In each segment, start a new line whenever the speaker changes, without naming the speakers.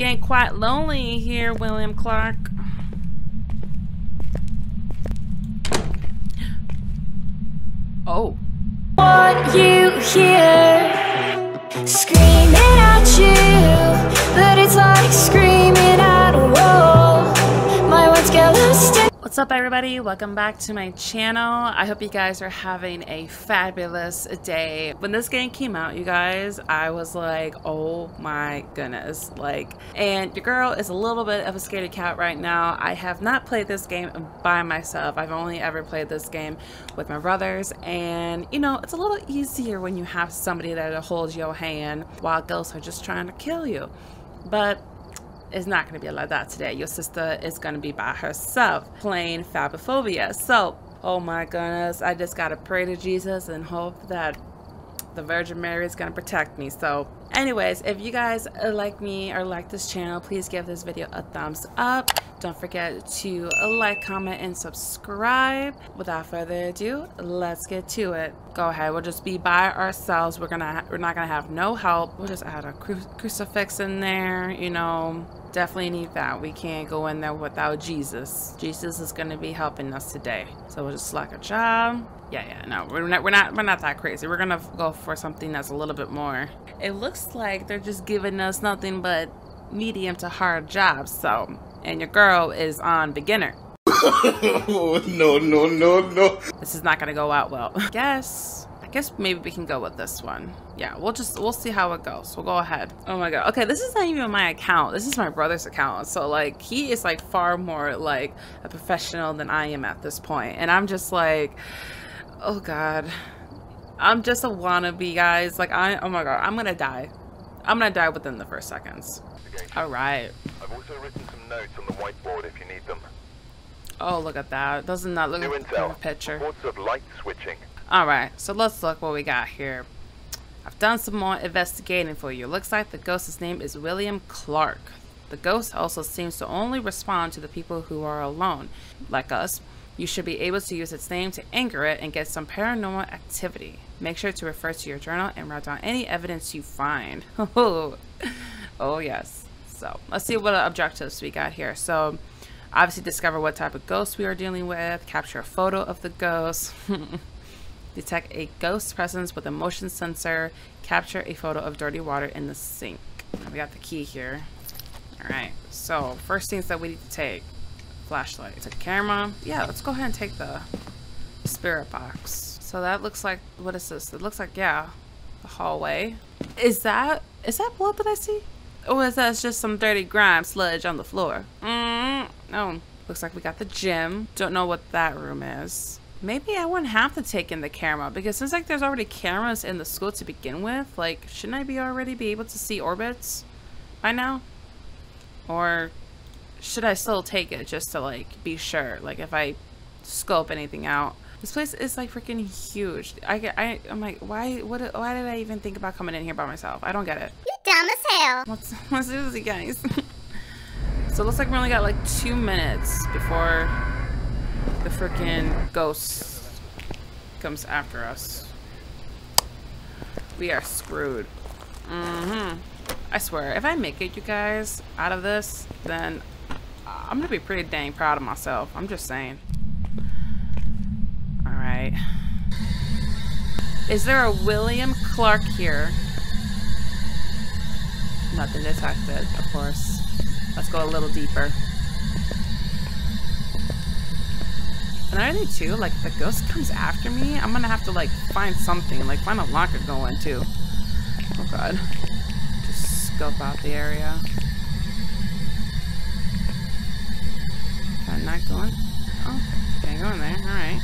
Getting quite lonely here, William Clark. Oh.
want you here Screaming at you But it's like screaming
What's up everybody? Welcome back to my channel. I hope you guys are having a fabulous day. When this game came out, you guys, I was like, oh my goodness. Like, and your girl is a little bit of a scaredy cat right now. I have not played this game by myself. I've only ever played this game with my brothers. And, you know, it's a little easier when you have somebody that holds your hand while ghosts are just trying to kill you. But it's not going to be like that today. Your sister is going to be by herself playing Phasmophobia. So, oh my goodness, I just got to pray to Jesus and hope that the Virgin Mary is going to protect me. So, anyways, if you guys like me or like this channel, please give this video a thumbs up. Don't forget to like, comment, and subscribe. Without further ado, let's get to it. Go ahead. We'll just be by ourselves. We're gonna we're not gonna have no help. We'll just add a cru crucifix in there. You know, definitely need that. We can't go in there without Jesus. Jesus is gonna be helping us today. So we'll just select a job. Yeah, yeah. No, we're not. We're not. We're not that crazy. We're gonna go for something that's a little bit more. It looks like they're just giving us nothing but medium to hard jobs. So and your girl is on beginner.
oh, no, no, no, no.
This is not gonna go out well. I guess, I guess maybe we can go with this one. Yeah, we'll just, we'll see how it goes. We'll go ahead. Oh my god. Okay, this is not even my account. This is my brother's account. So like, he is like far more like a professional than I am at this point. And I'm just like, oh god. I'm just a wannabe, guys. Like, I, oh my god, I'm gonna die. I'm gonna die within the first seconds. All right.
I've also written some notes on the whiteboard if you need them.
Oh, look at that. Doesn't that look
New
like a picture?
Reports of light switching.
Alright, so let's look what we got here. I've done some more investigating for you. Looks like the ghost's name is William Clark. The ghost also seems to only respond to the people who are alone. Like us, you should be able to use its name to anchor it and get some paranormal activity. Make sure to refer to your journal and write down any evidence you find. oh yes. So let's see what objectives we got here. So obviously discover what type of ghost we are dealing with, capture a photo of the ghost, detect a ghost presence with a motion sensor, capture a photo of dirty water in the sink. We got the key here. Alright, so first things that we need to take. Flashlight. It's a camera. Yeah, let's go ahead and take the spirit box. So that looks like, what is this? It looks like, yeah, the hallway. Is that, is that blood that I see? Or is that just some dirty grime sludge on the floor? Mm, oh, looks like we got the gym. Don't know what that room is. Maybe I wouldn't have to take in the camera because since like there's already cameras in the school to begin with, like shouldn't I be already be able to see orbits by now? Or should I still take it just to like be sure? Like if I scope anything out. This place is like freaking huge. I get, I, I'm like, why, what, why did I even think about coming in here by myself? I don't get it.
You dumb as hell
Let's, let's do this, you guys. so it looks like we only got like two minutes before the freaking ghost comes after us. We are screwed. Mm-hmm. I swear, if I make it, you guys, out of this, then I'm gonna be pretty dang proud of myself. I'm just saying. Alright. Is there a William Clark here? Nothing detected, of course. Let's go a little deeper. Another thing too, like if the ghost comes after me, I'm gonna have to like find something, like find a locker to go. Oh god. Just scope out the area. I'm not going. Oh, can't go in there. Alright.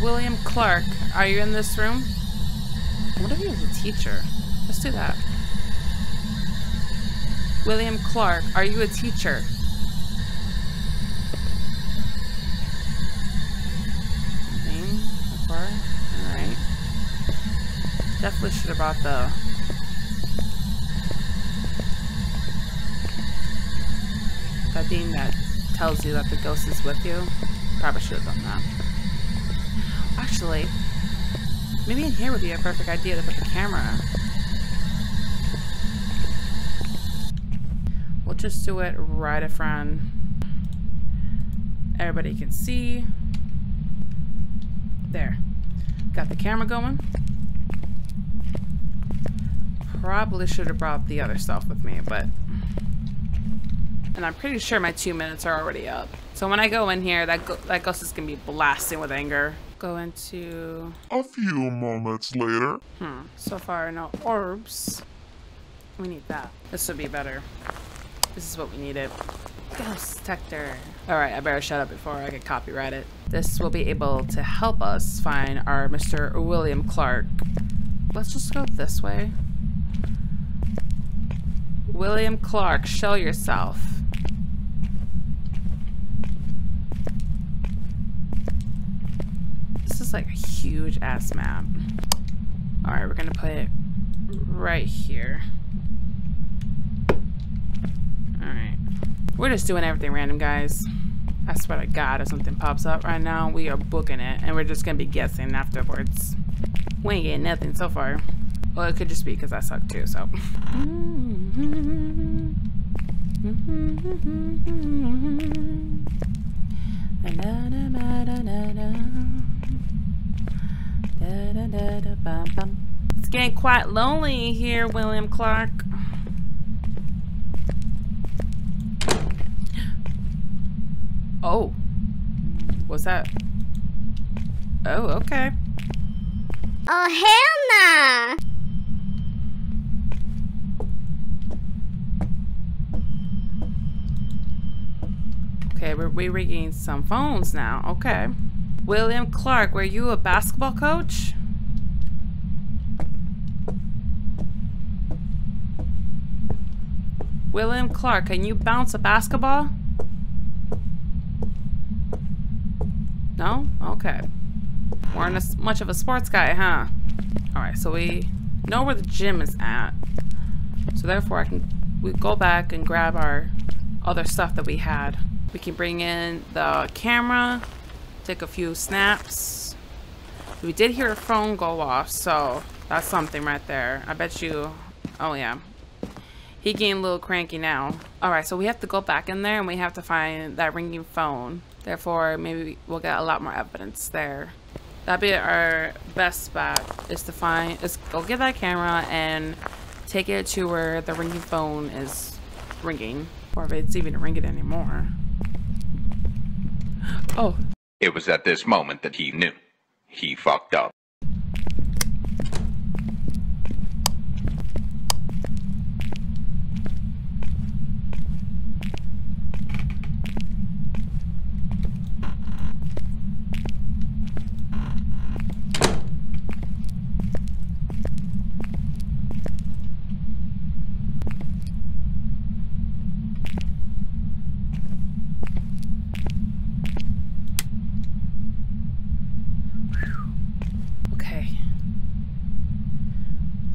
William Clark, are you in this room? What if he was a teacher? Let's do that. William Clark, are you a teacher? Far. Alright. Definitely should have brought the that thing that tells you that the ghost is with you. Probably should have done that. Actually, Maybe in here would be a perfect idea to put the camera. We'll just do it right in front. Everybody can see. There. Got the camera going. Probably should have brought the other stuff with me, but... And I'm pretty sure my two minutes are already up. So when I go in here, that, go that ghost is going to be blasting with anger. Go into...
A few moments later.
Hmm. So far, no orbs. We need that. This would be better. This is what we needed. Ghost detector. Alright, I better shut up before I get copyrighted. This will be able to help us find our Mr. William Clark. Let's just go this way. William Clark, show yourself. This is like a huge ass map. Alright, we're gonna put it right here. Alright. We're just doing everything random, guys. I swear to God, if something pops up right now, we are booking it, and we're just gonna be guessing afterwards. We ain't getting nothing so far. Well, it could just be because I suck too, so. It's getting quite lonely here, William Clark. Oh. What's that? Oh, okay.
Oh, hell nah!
Okay, we're re-rigging some phones now. Okay. William Clark, were you a basketball coach? William Clark, can you bounce a basketball? No? Okay. Weren't as much of a sports guy, huh? Alright, so we know where the gym is at. So therefore I can we go back and grab our other stuff that we had. We can bring in the camera, take a few snaps. We did hear a phone go off, so that's something right there. I bet you, oh yeah. He getting a little cranky now. Alright, so we have to go back in there and we have to find that ringing phone. Therefore, maybe we'll get a lot more evidence there. That'd be our best bet is to find, is go get that camera and take it to where the ringing phone is ringing. Or if it's even ringing anymore. Oh,
It was at this moment that he knew. He fucked up.
okay.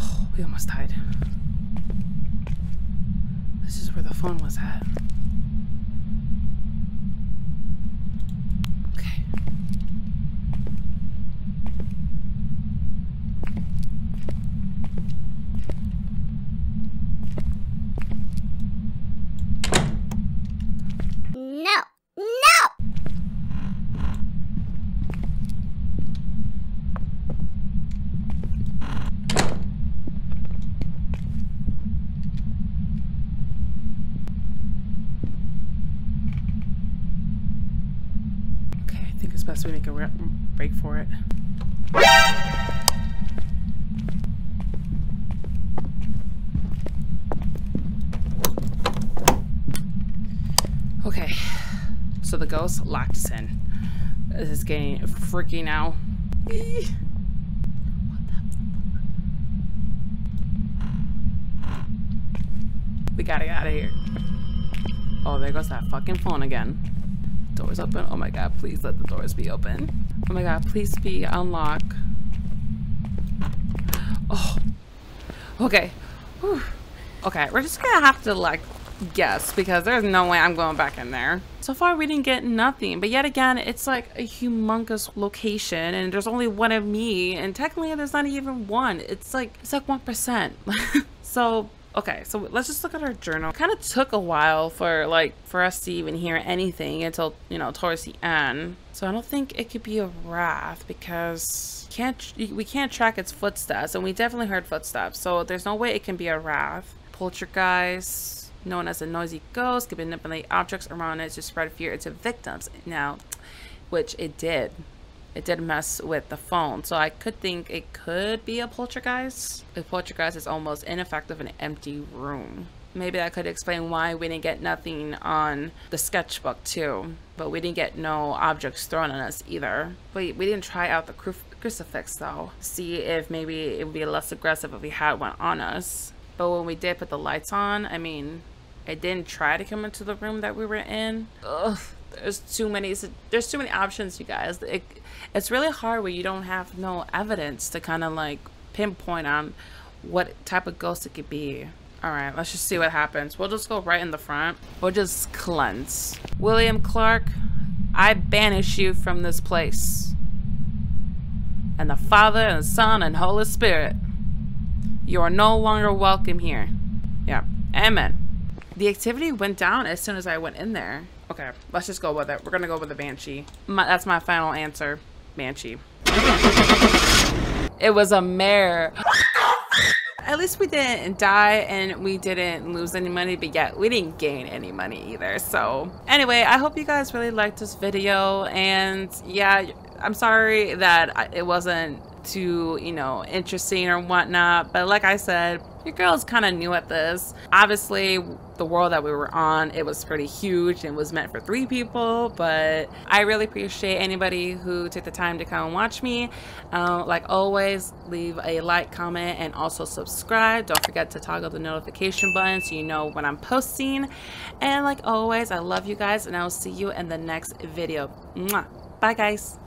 Oh, we almost died. This is where the phone was at. Okay.
No! No!
Okay, We make a re- break for it. Okay, so the ghost locked us in. This is getting freaky now. Eee. We gotta get out of here. Oh, there goes that fucking phone again. Doors open. Oh my god, please let the doors be open. Oh my god, please be unlock. Oh. Okay. Whew. Okay, we're just gonna have to like guess because there's no way I'm going back in there. So far, we didn't get nothing. But yet again, it's like a humongous location, and there's only one of me, and technically there's not even one. It's like it's like one percent. so okay, so let's just look at our journal. Kind of took a while for like for us to even hear anything until you know towards the end. So I don't think it could be a wraith because can't we can't track its footsteps, and we definitely heard footsteps. So there's no way it can be a wraith. Poltergeist, known as a noisy ghost, can manipulate objects around it to spread fear into victims. Now, which it did. It did mess with the phone, so I could think it could be a poltergeist. A poltergeist is almost ineffective in an empty room. Maybe that could explain why we didn't get nothing on the sketchbook too. But we didn't get no objects thrown on us either. Wait, we didn't try out the cru crucifix though. See if maybe it would be less aggressive if we had one on us. But when we did put the lights on, I mean, it didn't try to come into the room that we were in. Ugh, there's too many. There's too many options, you guys. It, it's really hard when you don't have no evidence to kind of like pinpoint on what type of ghost it could be. All right, let's just see what happens. We'll just go right in the front. We'll just cleanse. William Clark, I banish you from this place. And the Father and the Son and Holy Spirit. You are no longer welcome here. Yeah, amen. The activity went down as soon as I went in there. Okay, let's just go with it. We're gonna go with the Banshee. My, that's my final answer. Banshee. It was a mare. At least we didn't die and we didn't lose any money, but yet we didn't gain any money either. So anyway, I hope you guys really liked this video. And yeah, I'm sorry that it wasn't too, you know, interesting or whatnot. But like I said, your girl's kind of new at this. Obviously, the world that we were on, it was pretty huge and was meant for three people. But I really appreciate anybody who took the time to come and watch me. Uh, like always, leave a like, comment, and also subscribe. Don't forget to toggle the notification button so you know when I'm posting. And like always, I love you guys, and I will see you in the next video. Mwah. Bye, guys.